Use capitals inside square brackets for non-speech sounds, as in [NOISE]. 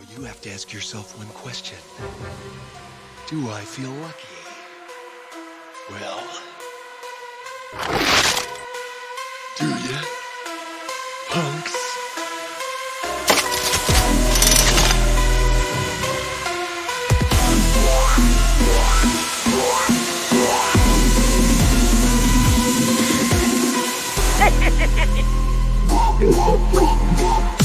Now you have to ask yourself one question Do I feel lucky? Well, do ya? Punks? [LAUGHS]